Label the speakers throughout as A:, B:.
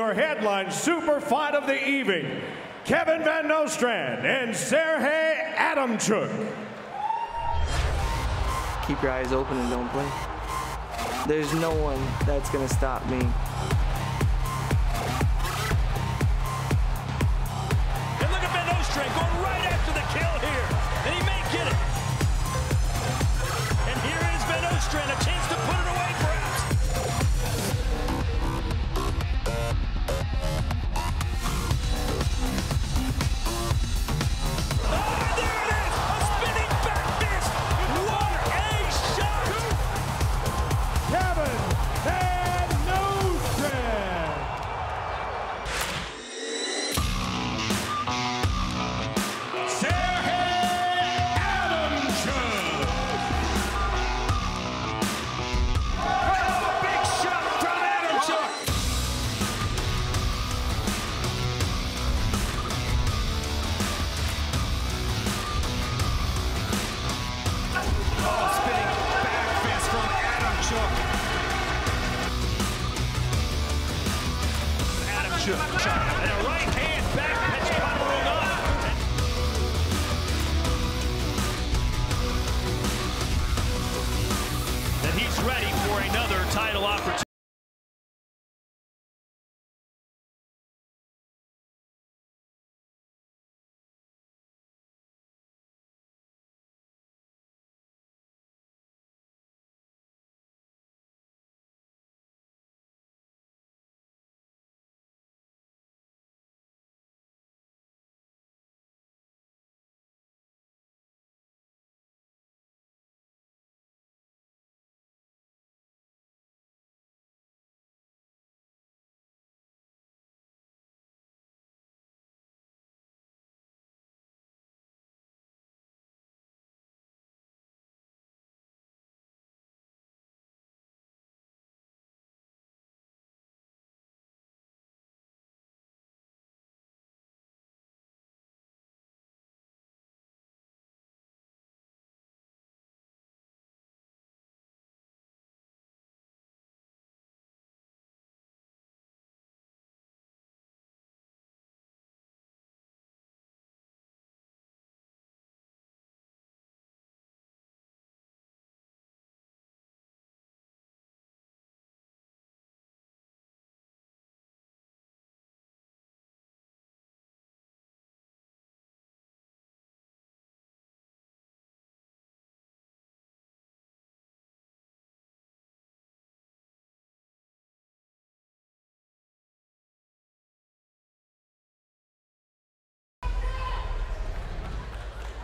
A: your headline super fight of the evening. Kevin Van Nostrand and Sergey Adamchuk.
B: Keep your eyes open and don't blink. There's no one that's gonna stop me.
C: Shot. And a right hand back on. That he's ready for another title opportunity.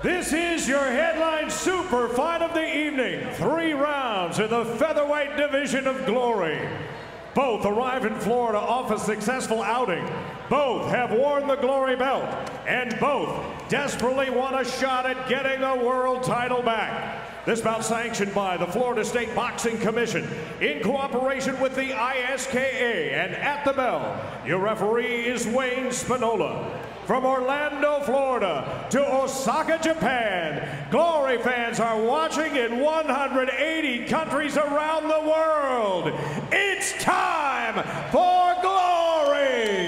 A: This is your headline super fight of the evening. Three rounds in the featherweight division of glory. Both arrive in Florida off a successful outing. Both have worn the glory belt. And both desperately want a shot at getting the world title back. This bout sanctioned by the Florida State Boxing Commission in cooperation with the ISKA. And at the bell, your referee is Wayne Spinola. From Orlando, Florida to Osaka, Japan, Glory fans are watching in 180 countries around the world. It's time for Glory!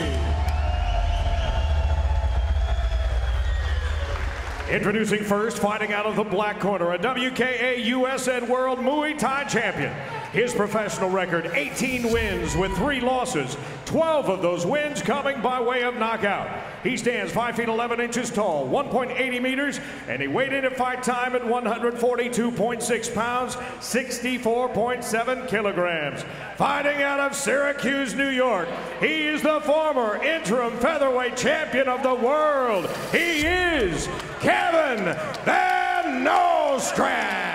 A: Introducing first, fighting out of the black corner, a WKA US and World Muay Thai champion. His professional record 18 wins with three losses, 12 of those wins coming by way of knockout. He stands 5 feet 11 inches tall, 1.80 meters, and he weighed in at fight time at 142.6 pounds, 64.7 kilograms. Fighting out of Syracuse, New York, he is the former interim featherweight champion of the world. He is Kevin Van Nostrand.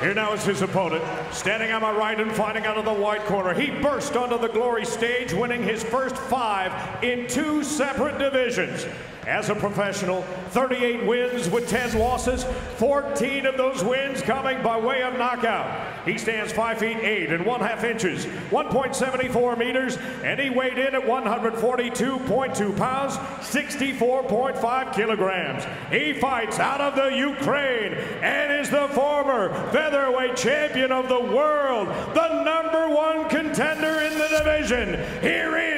A: Here now is his opponent, standing on my right and fighting out of the white corner. He burst onto the glory stage, winning his first five in two separate divisions. As a professional, 38 wins with 10 losses, 14 of those wins coming by way of knockout. He stands 5 feet 8 and 1 half inches, 1.74 meters, and he weighed in at 142.2 pounds, 64.5 kilograms. He fights out of the Ukraine and is the former featherweight champion of the world, the number one contender in the division. Here is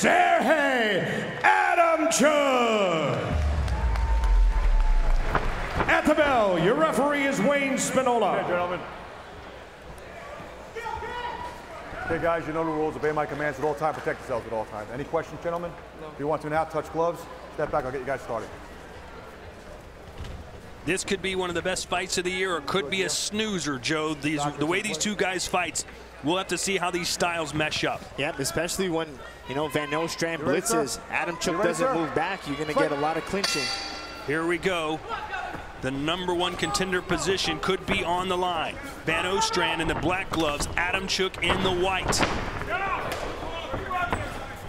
A: Sergey Adamchuk. At the bell, your referee is Wayne Spinola.
D: Okay, gentlemen. Okay, guys, you know the rules. Obey my commands at all times. Protect yourselves at all times. Any questions, gentlemen? No. If you want to now, touch gloves. Step back. I'll get you guys started.
C: This could be one of the best fights of the year, or could be a snoozer, Joe. These, the way these two guys fight, we'll have to see how these styles mesh up.
E: Yep, especially when, you know, Van Nostrand
D: ready, sir?
E: blitzes. Adam
D: You
E: Chook
D: ready,
E: doesn't
D: sir?
E: move back. You're going to get a lot of clinching.
C: Here we go. The number one contender position could be on the line. Van Nostrand in the black gloves, Adamchuk in the white.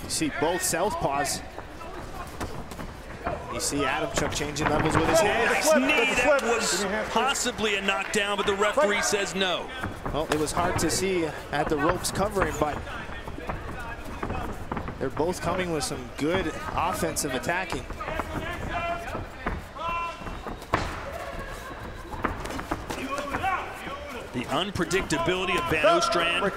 E: You see both southpaws. You see Adamchuk changing levels with his hands.
C: Nice
D: flip,
C: knee. That was
D: Give me a hand, please.
C: possibly a knockdown, but the referee says no.
E: Well, it was hard to see at the ropes covering, but they're both coming with some good offensive attacking.
C: The unpredictability of Van
D: Nostrand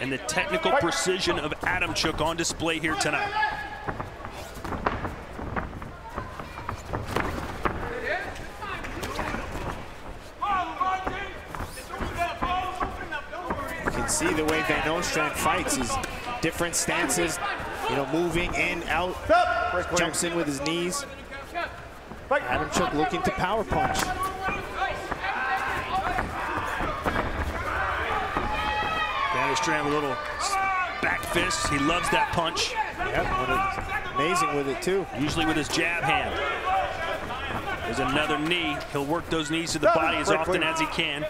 C: and the technical precision of Adamchuk on display here tonight.
E: You can see the way Van Nostrand fights. His different stances, you know, moving in, out,
D: Step.
E: Jumps in with his knees.
D: Fight.
E: Adamchuk looking to power punch.
C: Van Nostrand with a little back fist. He loves that punch,
E: Yep, amazing with it too.
C: usually with his jab hand. There's another knee. He'll work those knees to the body as often as he can.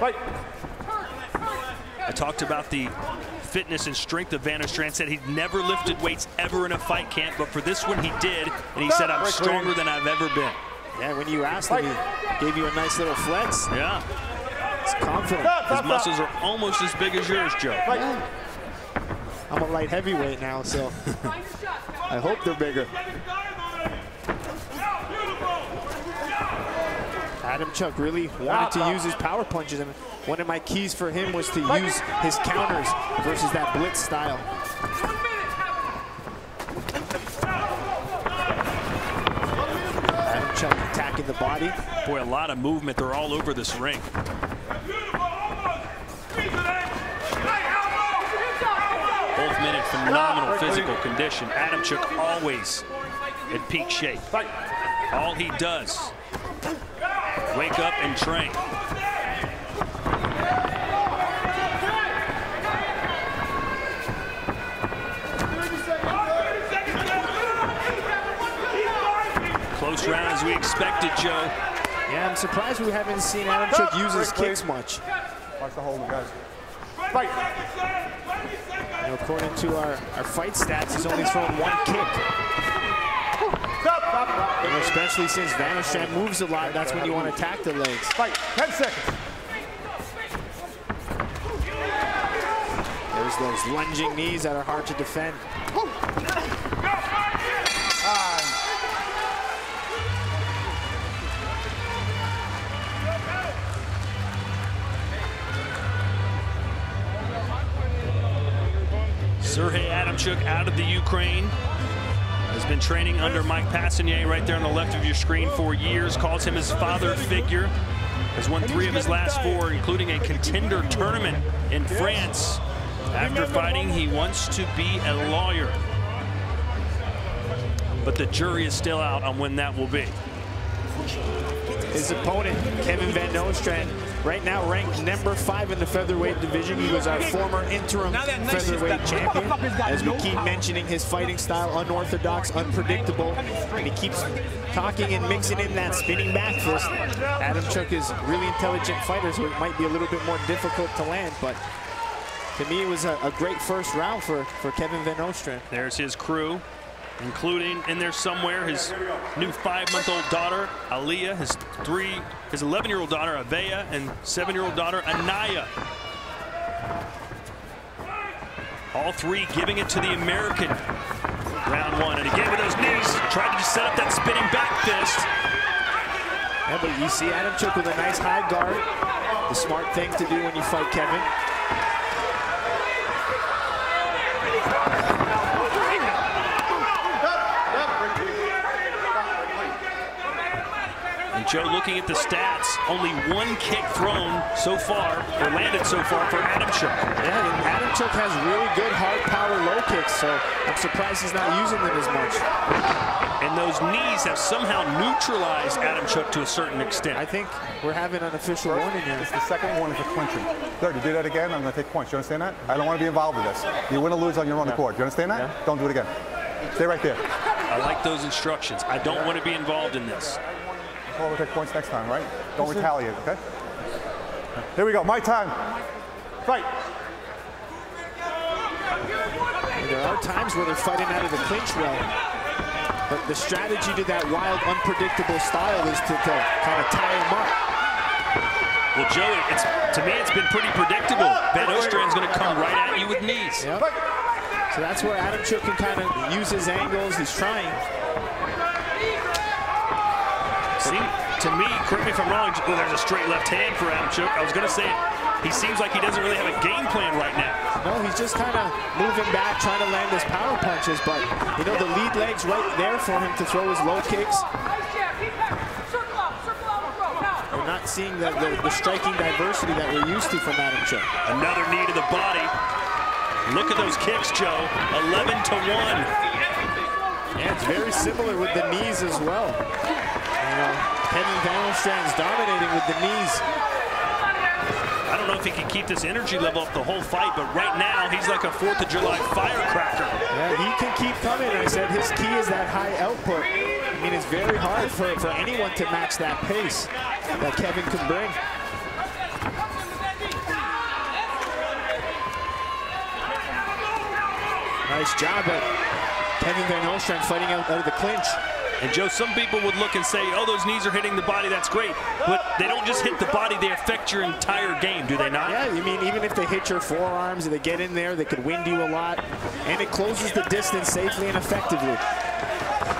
D: Fight.
C: I talked about the fitness and strength of Van Nostrand. Said he'd never lifted weights ever in a fight camp, but for this one he did, and he said, I'm stronger than I've ever been.
E: Yeah, when you asked him, he gave you a nice little flex.
C: Yeah,
E: He's confident.
C: His muscles are almost as big as yours, Joe.
D: Fight.
E: I'm a light heavyweight now, so I hope they're bigger. Adamchuk really wanted to use his power punches, and one of my keys for him was to use his counters versus that blitz style. Adamchuk attacking the body.
C: Boy, a lot of movement. They're all over this ring. Both men in phenomenal ah, physical condition. Adamchuk always in peak shape. All he does, wake up and train. Close round as we expected, Joe.
E: Yeah, I'm surprised we haven't seen Adamchuk use his kicks much.
D: Watch the hold, guys. Fight.
E: You know, according to our, our fight stats, he's only thrown one kick. Know, especially since Van Nostrand moves a lot, that's when you want to attack the legs.
D: Fight. Ten seconds.
E: There's those lunging knees that are hard to defend.
C: Sergey Adamchuk out of the Ukraine. Has been training under Mike Passanier right there on the left of your screen for years. Calls him his father figure. Has won three of his last four, including a contender tournament in France. After fighting, he wants to be a lawyer. But the jury is still out on when that will be.
E: His opponent, Kevin Van Nostrand, right now ranked number five in the featherweight division. He was our former interim featherweight champion. As we keep mentioning his fighting style, unorthodox, unpredictable, and he keeps talking and mixing in that spinning back fist. Adamchuk is really intelligent fighter, so it might be a little bit more difficult to land, but to me, it was a, a great first round for, for Kevin Van Nostrand.
C: There's his crew, including in there somewhere his new five-month-old daughter, Aliyah, his three, his 11-year-old daughter, Avea, and seven-year-old daughter, Anaya. All three giving it to the American. Round one, and again with those knees, trying to set up that spinning back fist.
E: Yeah, but you see Adam Adamchuk with a nice high guard. The smart thing to do when you fight Kevin.
C: And Joe, looking at the stats, only one kick thrown so far, or landed so far for Adamchuk.
E: Yeah, and Adamchuk has really good hard power low kicks, so I'm surprised he's not using them as much.
C: And those knees have somehow neutralized Adamchuk to a certain extent.
E: I think we're having an official warning here.
D: It's the second one for clinching. Third, you do that again, I'm going to take points. You understand that? I don't want to be involved with this. You win or lose on your own accord. You understand that? Don't do it again. Stay right there.
C: I like those instructions. I don't want to be involved in this.
D: Well, we'll take points next time, right? Don't retaliate, okay? Here we go. My time. Fight.
E: There are times where they're fighting out of the clinch well. But the strategy to that wild, unpredictable style is to, to kind of tie him up.
C: Well, Joey, it's to me, it's been pretty predictable. Van Nostrand's going to come right at you with knees.
E: Yep. So that's where Adamchuk can kind of use his angles. He's trying.
C: To me, correct me if I'm wrong, oh, there's a straight left hand for Adamchuk. I was going to say, he seems like he doesn't really have a game plan right now.
E: No, he's just kind of moving back, trying to land his power punches, but, you know, the lead leg's right there for him to throw his low kicks. We're not seeing the, the, the striking diversity that we're used to from Adamchuk.
C: Another knee to the body. Look at those kicks, Joe. 11 to 1.
E: Yeah, it's very similar with the knees as well. You know, Kevin Van Nostrand's dominating with the knees.
C: I don't know if he can keep this energy level up the whole fight, but right now he's like a 4th of July firecracker.
E: Yeah, he can keep coming. I said his key is that high output. I mean, it's very hard for, for anyone to match that pace that Kevin can bring. Nice job at Kevin Van Nostrand fighting out, out of the clinch.
C: And Joe, some people would look and say, oh, those knees are hitting the body, that's great. But they don't just hit the body, they affect your entire game, do they not?
E: Yeah, you mean even if they hit your forearms, and they get in there, they could wind you a lot. And it closes the distance safely and effectively.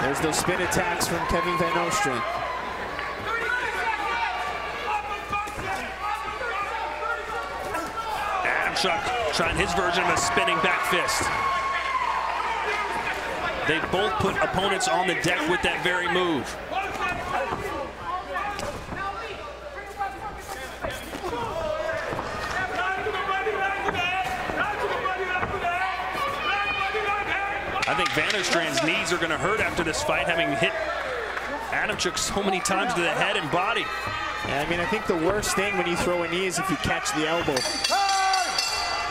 E: There's those spin attacks from Kevin Van Nostrand.
C: Adamchuk trying his version of a spinning back fist. They both put opponents on the deck with that very move. I think Van Nostrand's knees are going to hurt after this fight, having hit Adamchuk so many times to the head and body.
E: Yeah, I mean, I think the worst thing when you throw a knee is if you catch the elbow.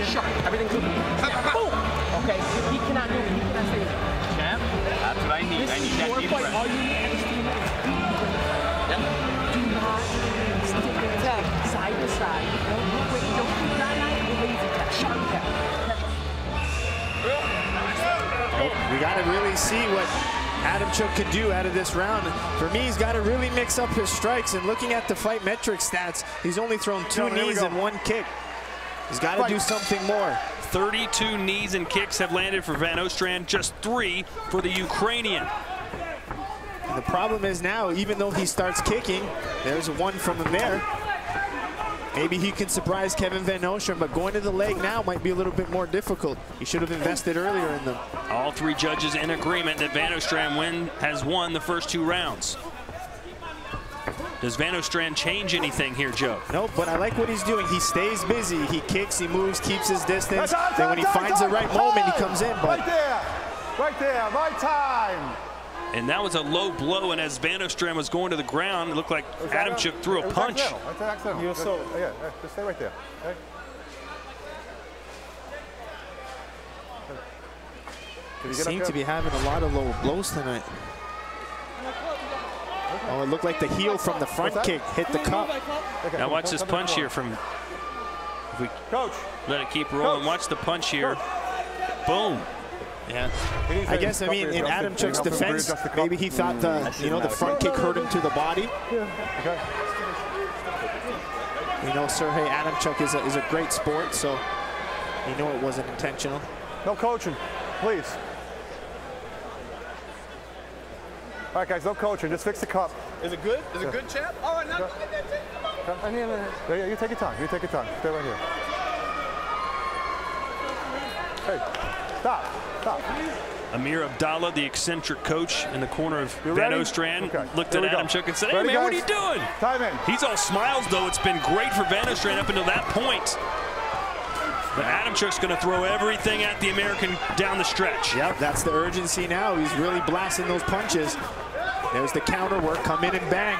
F: Everything's boom. Okay, he cannot do it. He cannot stay there.
G: Champ, that's what I need. I need that deep breath.
F: All you need is Do not stick attack side to side. Don't wait. Don't do not like lazy attack. Sharp attack.
E: Oh, we got to really see what Adam Adamchuk can do out of this round. For me, he's got to really mix up his strikes. And looking at the fight metric stats, he's only thrown two
D: Gentlemen, here we
E: knees and one kick. He's got to do something more.
C: 32 knees and kicks have landed for Van Nostrand, just three for the Ukrainian.
E: And the problem is now, even though he starts kicking, there's one from him there. Maybe he can surprise Kevin Van Nostrand, but going to the leg now might be a little bit more difficult. He should have invested earlier in them.
C: All three judges in agreement that Van Nostrand win, has won the first two rounds. Does Van Nostrand change anything here, Joe?
E: No, but I like what he's doing. He stays busy. He kicks, he moves, keeps his distance.
D: Time,
E: Then when he
D: time,
E: finds the right moment, he comes in.
D: Right there. Right there. My time.
C: And that was a low blow, and as Van Nostrand was going to the ground, it looked like
D: Was that
C: Adamchuk threw a
D: was
C: punch.
D: accidental. It's accidental.
E: You're so-
D: Yeah, yeah, just stay right there. Okay? Can
E: he
D: you
E: seem to be having a lot of low blows tonight. Oh, it looked like the heel from the front kick hit the cup.
D: Okay,
C: Now watch this punch here from, if we
D: Coach.
C: let it keep rolling,
D: Coach.
C: watch the punch here. Boom.
E: Yeah. I guess, I mean, in
D: adjust
E: Adam. Chuck's defense,
D: readjust the cup.
E: maybe he thought the, you know, the front kick hurt him to the body.
D: Okay.
E: We know Sergey Adamchuk is a, is a great sport, so you know it wasn't intentional.
D: No coaching, please. All right, guys, no coaching. Just fix the cup.
G: Is it good? Is it good, champ? All right, now.
D: Come. on. Yeah, yeah, you take your time. You take your time. Stay right here. Hey, stop, stop.
C: Amir Abdallah, the eccentric coach in the corner of
D: You
C: Van
D: ready?
C: Ostrand,
D: Okay,
C: looked at
D: we go.
C: Adamchuk and said, hey,
D: Ready,
C: man, what are you doing?
D: Time in.
C: He's all smiles, though. It's been great for Van Nostrand up until that point. But Adamchuk's going to throw everything at the American down the stretch.
E: Yep, that's the urgency now. He's really blasting those punches. There's the counter work. Come in and bang.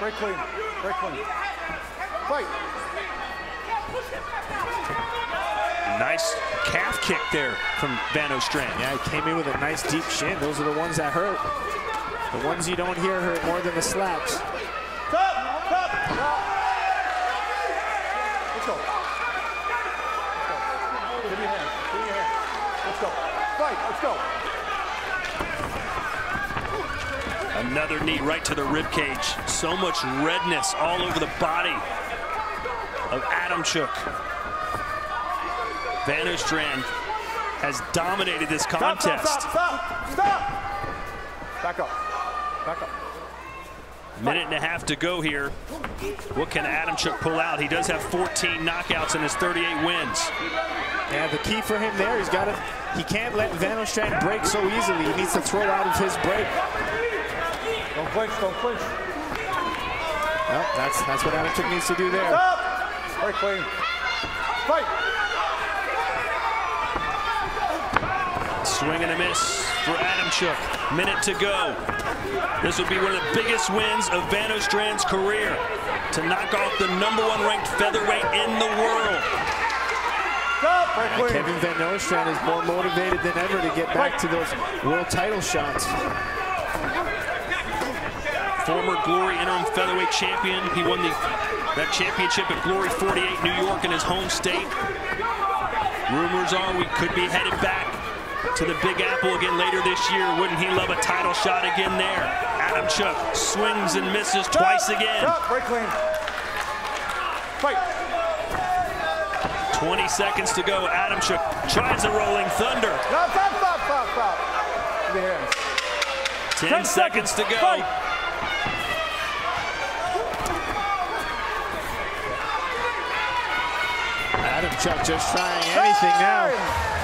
D: Break clean. Break clean. Fight.
C: Nice calf kick there from Van Nostrand.
E: Yeah, he came in with a nice deep shin. Those are the ones that hurt. The ones you don't hear hurt more than the slaps.
D: Stop. Stop. Stop. Let's go. Let's go. Give me your hand. Give me your hand. Let's go. Fight. Let's go.
C: Another knee right to the rib cage. So much redness all over the body of Adamchuk. Van Nostrand has dominated this contest.
D: Stop, stop, stop, stop. Back up. Back up.
C: Minute and a half to go here. What can Adamchuk pull out? He does have 14 knockouts in his 38 wins.
E: Yeah, the key for him there, he's got to, he can't let Van Nostrand break so easily. He needs to throw out of his break.
D: Don't flinch, don't flinch.
E: Well, that's, that's what Adamchuk needs to do there.
D: Stop. Break clean. Fight.
C: Swing and a miss for Adamchuk. Minute to go. This would be one of the biggest wins of Van Nostrand's career to knock off the number one ranked featherweight in the world.
D: Stop.
E: Kevin Van Nostrand is more motivated than ever to get back to those world title shots.
C: Former Glory interim featherweight champion. He won the that championship at Glory 48 New York in his home state. Rumors are we could be headed back to the Big Apple again later this year. Wouldn't he love a title shot again there? Adamchuk swings and misses twice again.
D: Stop. Break clean. Fight.
C: 20 seconds to go. Adamchuk tries a rolling thunder.
D: No, stop, stop, stop, stop. Me
C: 10
D: Ten
C: seconds to go.
D: Fight.
E: Adamchuk just trying anything now.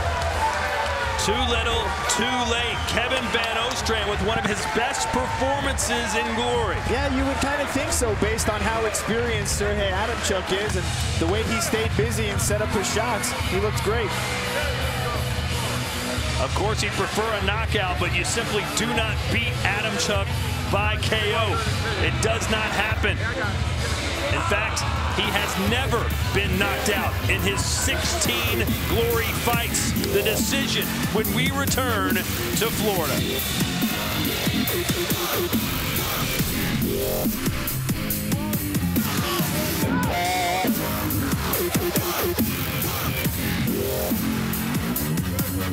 C: Too little, too late. Kevin Van Nostrand with one of his best performances in glory.
E: Yeah, you would kind of think so based on how experienced Sergey Adamchuk is and the way he stayed busy and set up his shots. He looked great.
C: Of course, he'd prefer a knockout, but you simply do not beat Adamchuk by KO. It does not happen. In fact, he has never been knocked out in his 16 glory fights. The decision when we return to Florida.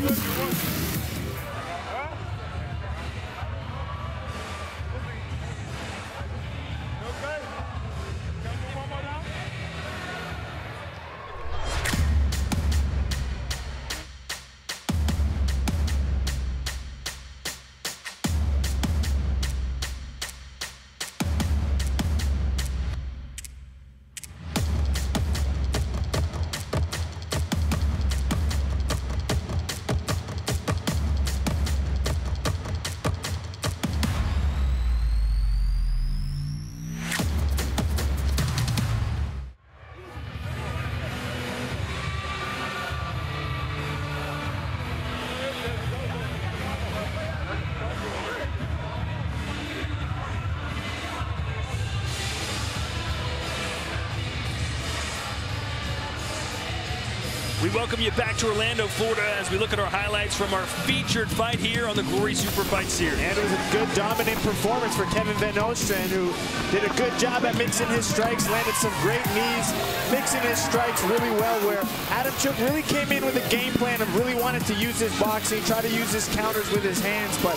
C: Let's go. Welcome you back to Orlando, Florida as we look at our highlights from our featured fight here on the Glory Super Fight Series.
E: And it was a good dominant performance for Kevin Van Nostrand, who did a good job at mixing his strikes, landed some great knees, mixing his strikes really well, where Adamchuk really came in with a game plan and really wanted to use his boxing, try to use his counters with his hands, but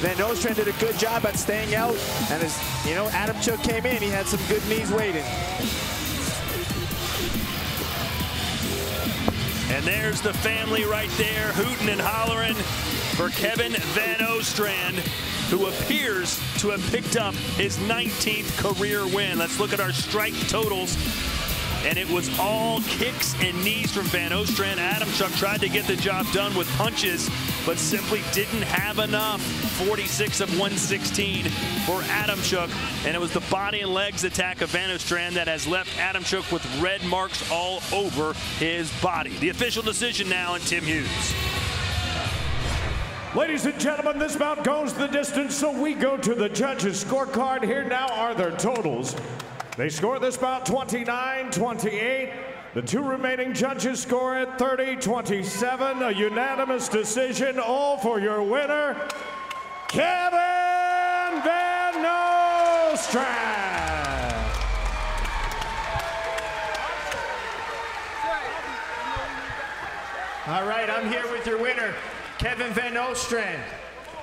E: Van Nostrand did a good job at staying out, and as you know, Adamchuk came in, he had some good knees waiting.
C: And there's the family right there, hooting and hollering for Kevin Van Nostrand, who appears to have picked up his 19th career win. Let's look at our strike totals. And it was all kicks and knees from Van Nostrand. Adam Chook tried to get the job done with punches, but simply didn't have enough. 46 of 116 for Adamchuk. And it was the body and legs attack of Van Nostrand that has left Adamchuk with red marks all over his body. The official decision now, and Tim Hughes.
A: Ladies and gentlemen, this bout goes the distance, so we go to the judges' scorecard. Here now are their totals. They score this bout 29-28. The two remaining judges score it 30-27. A unanimous decision, all for your winner, Kevin Van Nostrand.
E: All right, I'm here with your winner, Kevin Van Nostrand.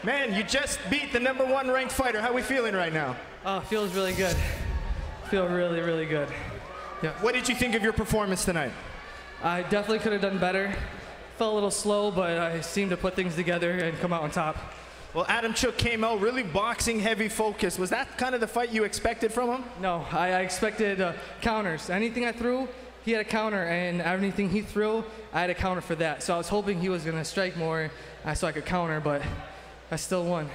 E: Man, you just beat the number one ranked fighter. How are we feeling right now?
H: Oh, feels really good. Feel really, really good. Yeah.
E: What did you think of your performance tonight?
H: I definitely could have done better. Felt a little slow, but I seemed to put things together and come out on top.
E: Well, Adamchuk came out really boxing heavy focus. Was that kind of the fight you expected from him?
H: No, I, I expected uh, counters. Anything I threw, he had a counter, and anything he threw, I had a counter for that. So I was hoping he was going to strike more uh, so I could counter, but I still won.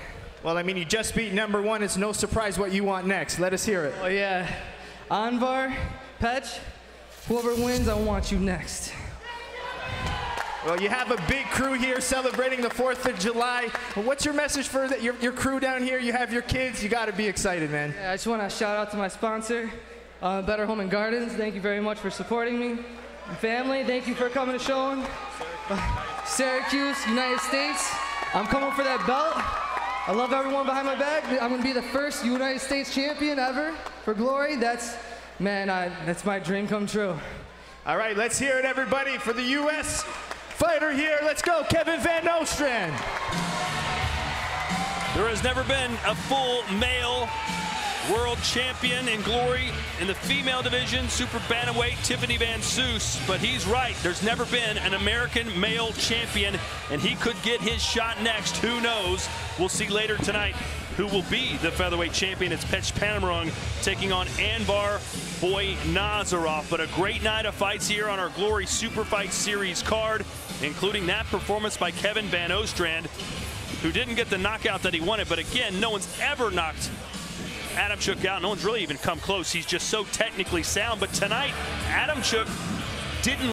E: Well, I mean, you just beat number one. It's no surprise what you want next. Let us hear it.
H: Oh, yeah. Anvar, Petch, whoever wins, I want you next.
E: Well, you have a big crew here celebrating the 4th of July. What's your message for the, your, your crew down here? You have your kids. You got to be excited, man.
H: Yeah, I just want to shout out to my sponsor, uh, Better Home and Gardens. Thank you very much for supporting me. And family, thank you for coming to Showing. Uh, Syracuse, United States. I'm coming for that belt. I love everyone behind my back. I'm going to be the first United States champion ever for Glory. That's, man, I, that's my dream come true.
E: All right, let's hear it, everybody, for the U.S. fighter here. Let's go, Kevin Van Nostrand.
C: There has never been a full male world champion in glory in the female division, super bantamweight, Tiffany Van Soest. But he's right, there's never been an American male champion, and he could get his shot next. Who knows? We'll see later tonight who will be the featherweight champion. It's Petchpanomrung taking on Anvar Boy Nazarov. But a great night of fights here on our Glory Super Fight Series card, including that performance by Kevin Van Nostrand, who didn't get the knockout that he wanted. But again, no one's ever knocked Adamchuk out. No one's really even come close. He's just so technically sound. But tonight, Adamchuk didn't